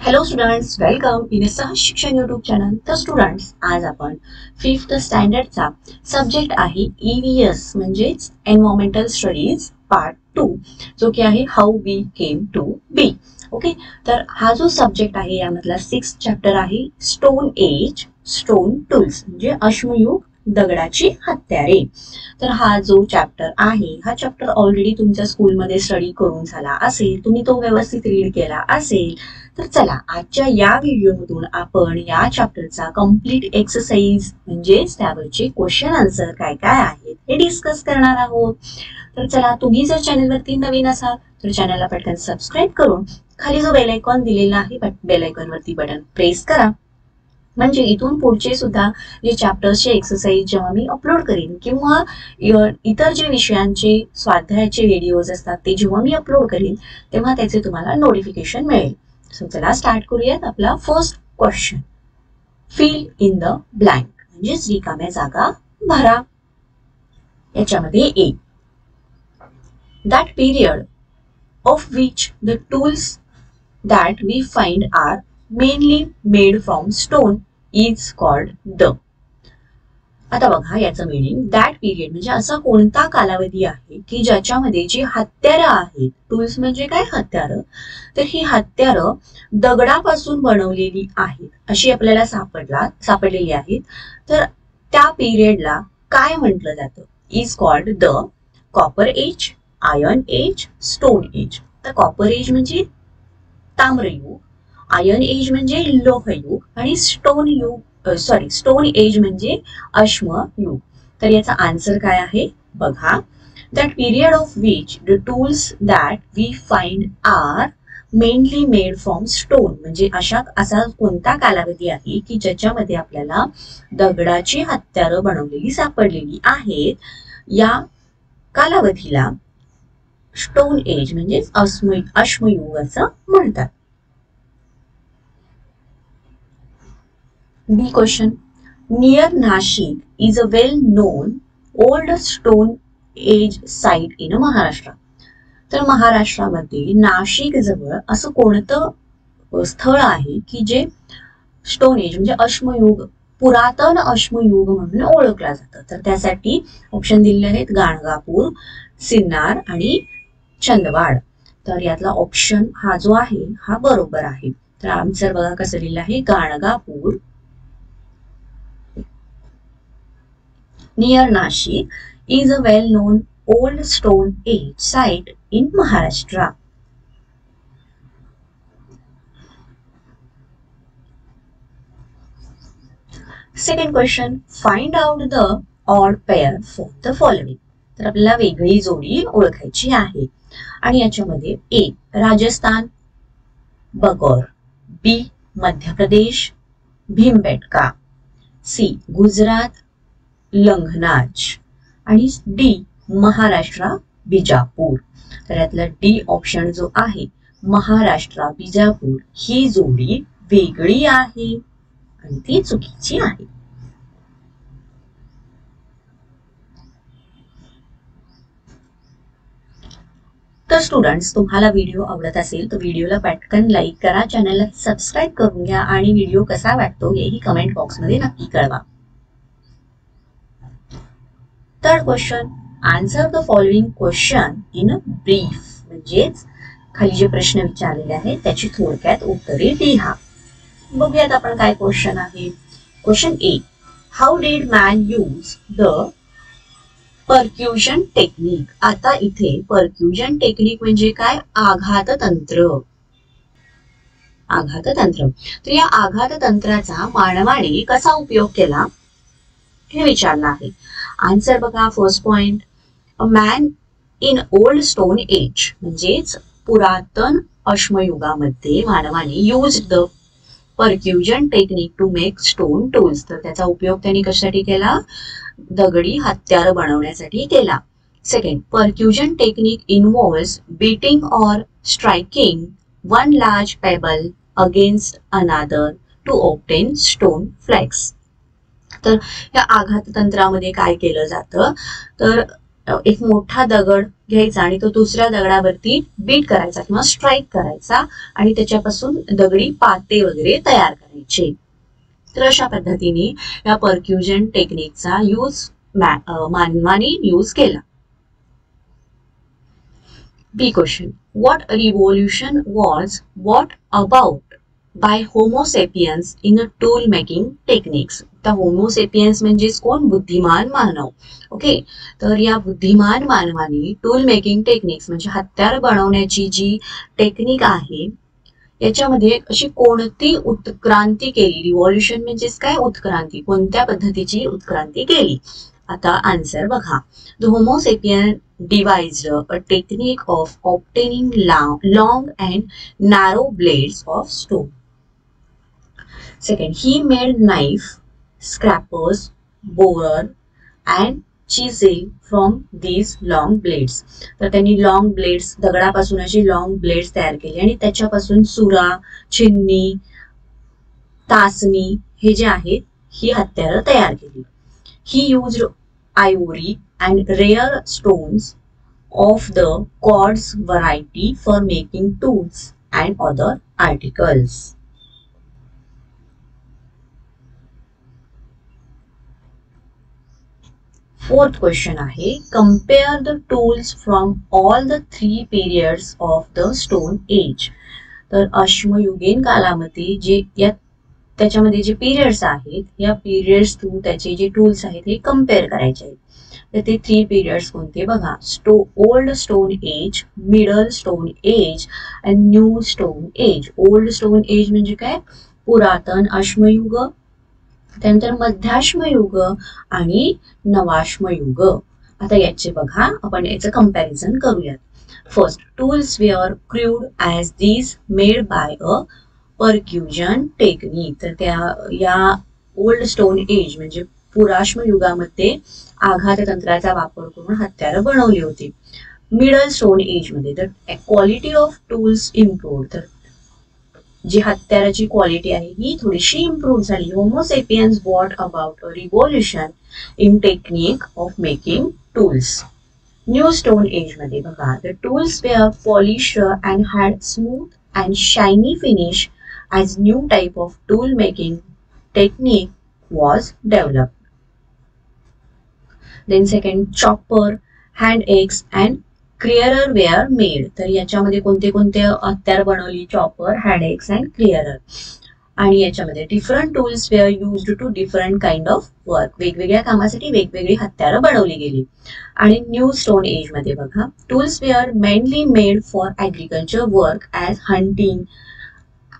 Hello students welcome in सहज शिक्षण YouTube channel तर स्टुडंट्स आज आपण फिफ्थ स्टँडर्डचा सब्जेक्ट आहे ई व्ही एस म्हणजेच एन्व्हायरमेंटल स्टडीज पार्ट टू जो की आहे how we came to be okay तर हा जो सब्जेक्ट आहे यामधला सिक्स चॅप्टर आहे स्टोन एज स्टोन टूल्स म्हणजे अश्मयुग दगडाची हत्यारे. तर हा जो चॅप्टर आहे हा चॅप्टर ऑलरेडी तुमच्या स्कूलमध्ये स्टडी करून झाला असेल तुम्ही तो व्यवस्थित रीड केला असेल तर चला आजच्या या व्हिडिओमधून आपण या चॅप्टरचा कंप्लीट एक्सरसाइज म्हणजेच त्यावरचे क्वेश्चन आन्सर काय काय आहेत हे डिस्कस करणार आहोत. तर चला तुम्ही जर चॅनलवरती नवीन असाल तर चॅनलला पटकन सबस्क्राईब करून खाली जो बेल आयकॉन दिलेला आहे बेल आयकॉन वरती बटन प्रेस करा. म्हणजे इथून पुढचे सुद्धा जे चॅप्टर्सचे एक्सरसाइज जेव्हा मी अपलोड करीन किंवा इतर जे विषयांचे स्वाध्यायाचे व्हिडिओज असतात ते जेव्हा मी अपलोड करीन तेव्हा त्याचे तुम्हाला नोटिफिकेशन मिळेल. सो चला स्टार्ट करूयात आपला first question fill in the blank म्हणजेच रिकाम्या जागा भरा. याच्यामध्ये A that period of which the tools that we find are mainly made from stone is called the आता बघा याचं मिनिंग दॅट पिरियड म्हणजे असा कोणता कालावधी आहे की ज्याच्यामध्ये जी हत्यारं आहेत टूल्स म्हणजे काय हत्यारं? तर ही हत्यारं दगडापासून बनवलेली आहेत. अशी आपल्याला सापडला सापडलेली आहेत. तर त्या पिरियडला काय म्हटलं जातं? Is called the copper age iron age stone age तर कॉपर एज म्हणजे ताम्रयुग आयर्न एज म्हणजे लोहयुग आणि स्टोन युग सॉरी स्टोन एज म्हणजे अश्म युग. तर याचा आन्सर काय आहे? बघा. That period of which the tools that we find are mainly made from stone म्हणजे अशा असा कोणता कालावधी आहे की ज्याच्यामध्ये आपल्याला दगडाची हत्यारं बनवलेली सापडलेली आहेत? या कालावधीला स्टोन एज म्हणजे अश्मयुग असं म्हणतात. B question. Near Nashik is a well-known old stone age site in Maharashtra. तर महाराष्ट्रामध्ये नाशिक जवळ असं कोणतं स्थळ आहे की जे स्टोन एज म्हणजे अश्मयुग पुरातन अश्मयुग म्हणून ओळखला जातं? तर त्यासाठी ऑप्शन दिलेले आहेत गाणगापूर सिन्नार आणि चंदवाड. तर यातला ऑप्शन हा जो आहे हा बरोबर आहे. तर आन्सर बघा कसं लिहिलं आहे. Gangapur. Near Nashik is a well-known old stone age site in Maharashtra. Second question, find out the odd pair for the following. तर आपल्याला वेगळी जोडी ओळखायची आहे आणि याच्यामध्ये ए राजस्थान बगोर बी मध्य प्रदेश भीमबेटका सी गुजरात लंघनाज आणि डी महाराष्ट्र बिजापूर. तर यातला डी ऑप्शन जो आहे महाराष्ट्र बिजापूर ही जोडी वेगळी आहे आणि ती चुकीची आहे. तर स्टुडंट्स तुम्हाला व्हिडिओ आवडत असेल तर व्हिडिओला पटकन लाईक करा. चॅनलला सबस्क्राईब करून घ्या आणि व्हिडिओ कसा वाटतो हेही कमेंट बॉक्समध्ये नक्की कळवा. Third question answer the following question in brief म्हणजेच खाली जे प्रश्न विचारलेले आहेत त्याची थोडक्यात उत्तरे लिहा. बघूयात आपण काय क्वेश्चन आहे. Question A how did man use the percussion technique आता इथे परक्युजन टेक्निक म्हणजे काय? आघात तंत्र. आघात तंत्र. तर या आघात तंत्राचा मानवाने कसा उपयोग केला? हे विचारलं आहे. आन्सर बघा first point a man in old stone age म्हणजेच पुरातन अश्मयुगामध्ये मानवाने use the percussion technique to make stone tools तर त्याचा उपयोग त्यांनी कशासाठी केला? दगडी हत्यार बनवण्यासाठी केला. Second percussion technique involves beating or striking one large pebble against another to obtain stone flakes तर या आघात तंत्रामध्ये काय केलं जातं? तर एक मोठा दगड घ्यायचा आणि तो दुसऱ्या दगडावरती बीट करायचा किंवा स्ट्राईक करायचा आणि त्याच्यापासून दगडी पाते वगैरे तयार करायचे. तर अशा पद्धतीने या परक्युजन टेक्निकचा यूज मानवाने यूज केला. B question what revolution was what about by homo sapiens in a tool making techniques techniques. तर होमो सेपियन्स म्हणजेच कोण? बुद्धिमान मानव. ओके तर या बुद्धिमान मानवाने टूल मेकिंग टेक्निक्स म्हणजे हत्यार बनवण्याची जी टेक्निक आहे याच्यामध्ये अशी कोणती उत्क्रांती केली? रिव्हॉल्युशन म्हणजेच काय उत्क्रांती? कोणत्या पद्धतीची उत्क्रांती केली? आता आन्सर बघा. The homo sapien devise a technique of obtaining long, and narrow blades of stone. Second, he made knife, scrapers, borer and chisel from these long blades तर त्यांनी लॉंग ब्लेड्स दगडापासून अशी लॉंग ब्लेड्स तयार केली आणि त्याच्यापासून सुरा छिन्नी तासनी हे जे आहेत ही हत्यारं तयार केली he use ivory and rare stones of the cods variety for making tools and other articles fourth question आहे. Compare the tools from all the three periods of the stone age तर अश्मयुगीन कालामध्ये जे या त्याच्यामध्ये जे पिरियड्स आहेत या periods through त्याचे जे टूल्स आहेत हे कंपेअर करायचे आहेत. तर ते थ्री पिरियड्स कोणते बघा. स्टो old stone age middle stone age and new stone age old stone age म्हणजे काय? पुरातन अश्मयुग त्यानंतर मध्याश्मयुग आणि नवाश्मयुग. आता याचे बघा आपण याचं कंपॅरिझन करूयात. First tools were crude as these made by a percussion technique तर त्या या ओल्ड स्टोन एज म्हणजे पुराश्म युगामध्ये आघात तंत्राचा वापर करून हत्यारं बनवली होती. मिडल स्टोन एजमध्ये. तर क्वालिटी ऑफ टूल्स इम्प्रूव्ह तर जी हत्याराची क्वालिटी आहे. ही थोडीशी इम्प्रूव्ह झाली. Homo sapiens what about a revolution in technique of making tools new stone एजमध्ये बघा. The tools were polish and had smooth and shiny finish as new type of tool making technique was developed. Then second chopper, hand axe and cleaver were made तर याच्यामध्ये कोणते कोणते हत्यार बनवली chopper hand axe and cleaver आणि याच्यामध्ये different tools were use to different kind of work वेगवेगळ्या कामासाठी वेगवेगळी हत्यारं बनवली गेली. आणि न्यू स्टोन एजमध्ये बघा. Tools were mainly made for agriculture work as hunting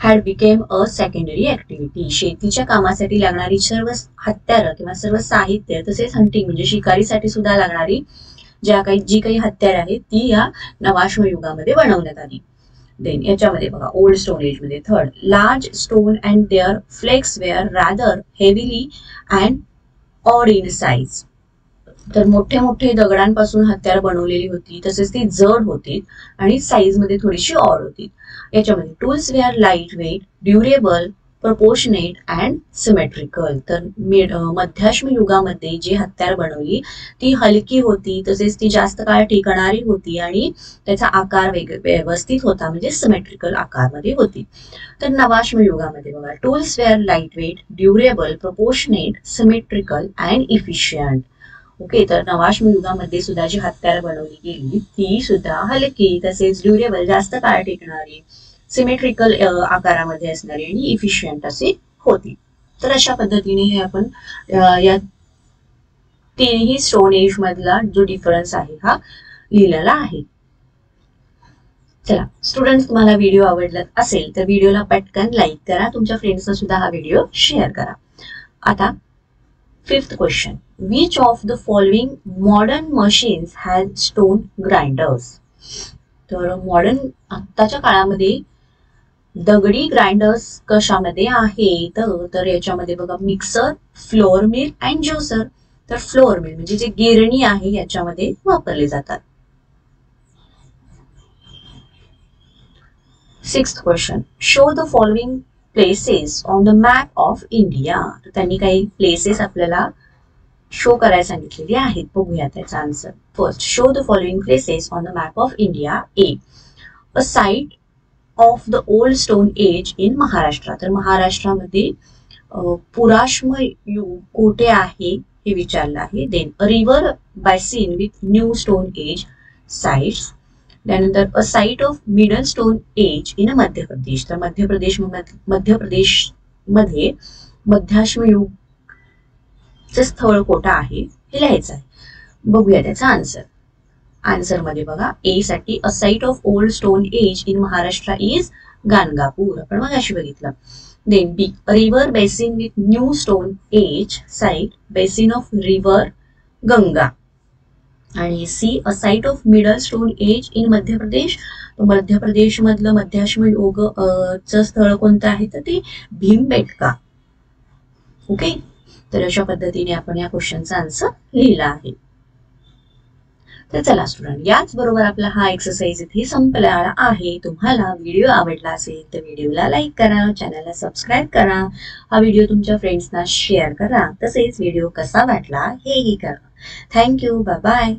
had became a secondary activity शेतीच्या कामासाठी लागणारी सर्व हत्यारं किंवा सर्व साहित्य तसेच हंटिंग म्हणजे शिकारीसाठी सुद्धा लागणारी ज्या काही जी काही हत्यार आहेत ती या नवाश्म युगामध्ये बनवण्यात आली. देन याच्यामध्ये बघा ओल्ड स्टोन एजमध्ये third large stone and their flakes were rather heavily and odd in size तर मोठे मोठे दगडांपासून हत्यार बनवलेली होती तसेच ती जड होती आणि साईजमध्ये थोडीशी ऑड होती. याच्यामध्ये tools were light weight durable proportionate and symmetrical तर मध्याश्म युगामध्ये जी हत्यार बनवली ती हलकी होती तसेच ती जास्त काळ टिकणारी होती आणि त्याचा आकार वेग व्यवस्थित होता म्हणजे सिमेट्रिकल आकारमध्ये होती. तर नवाश्म युगामध्ये बघा tools were light weight durable proportionate symmetrical and efficient okay तर नवाश्म युगामध्ये सुद्धा जी हत्यार बनवली गेली ती सुद्धा हलकी तसेच ड्युरेबल जास्त काळ टिकणारी. सिमेट्रिकल आकारामध्ये असणारी आणि इफिशियंट असे होती. तर अशा पद्धतीने हे आपण या तिन्ही स्टोन एज मधला जो डिफरन्स आहे हा लिहिलेला आहे. चला स्टुडंट तुम्हाला व्हिडिओ आवडला असेल तर व्हिडिओला पटकन लाईक करा. तुमच्या फ्रेंड्सना सुद्धा हा व्हिडिओ शेअर करा. आता fifth question which of the following modern machines has stone grinders तर मॉडर्न आत्ताच्या काळामध्ये दगडी ग्राइंडर्स कशामध्ये आहेत? तर याच्यामध्ये बघा mixer flour mill and juicer तर फ्लोअर मिल म्हणजे जे गिरणी आहे याच्यामध्ये वापरले जातात. Six question show the following places on the map of India तर त्यांनी काही प्लेसेस आपल्याला शो करायला सांगितलेली आहेत. बघूया त्याचा answer first show the following places on the map of India A a site of the old stone age in Maharashtra तर महाराष्ट्रामध्ये पुराश्म युग कोठे आहे हे विचारलं आहे. Then a river basin with new stone age sites त्यानंतर a site of middle stone age in Madhya Pradesh तर मध्य प्रदेश मध्य प्रदेशमध्ये मध्याश्मयुग चे स्थळ कोटा आहे हे लिहायचं आहे. बघूया त्याचा आन्सर आन्सरमध्ये बघा ए साठी a site of old stone age in Maharashtra is Ganagapur आपण मग अशी बघितलं. Then B river basin with new stone age site basin of river Ganga आणि C a site of middle stone age in Madhya Pradesh Madhya प्रदेश मधलं मध्याश्म योग च स्थळ कोणतं आहे? तर ते भीमबेटका. ओके तर अशा पद्धतीने आपण या क्वेश्चनचा आन्सर लिहिला आहे. तर चला स्टुडंट याच बरोबर आपला हा एक्सरसाइज इथे संपला आहे. तुम्हाला व्हिडिओ आवडला असेल तर व्हिडिओला लाईक करा चॅनलला सबस्क्राईब करा. हा व्हिडिओ तुमच्या फ्रेंड्सना शेअर करा. तसेच व्हिडिओ कसा वाटला हेही करा. Thank you bye bye